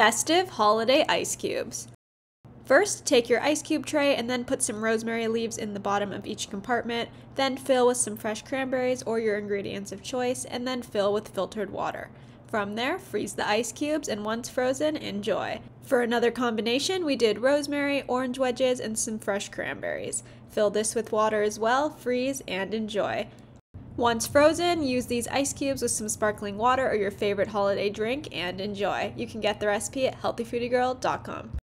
Festive Holiday Ice Cubes. First, take your ice cube tray and then put some rosemary leaves in the bottom of each compartment, then fill with some fresh cranberries or your ingredients of choice, and then fill with filtered water. From there, freeze the ice cubes and once frozen, enjoy. For another combination, we did rosemary, orange wedges, and some fresh cranberries. Fill this with water as well, freeze, and enjoy. Once frozen, use these ice cubes with some sparkling water or your favorite holiday drink and enjoy. You can get the recipe at healthyfoodiegirl.com.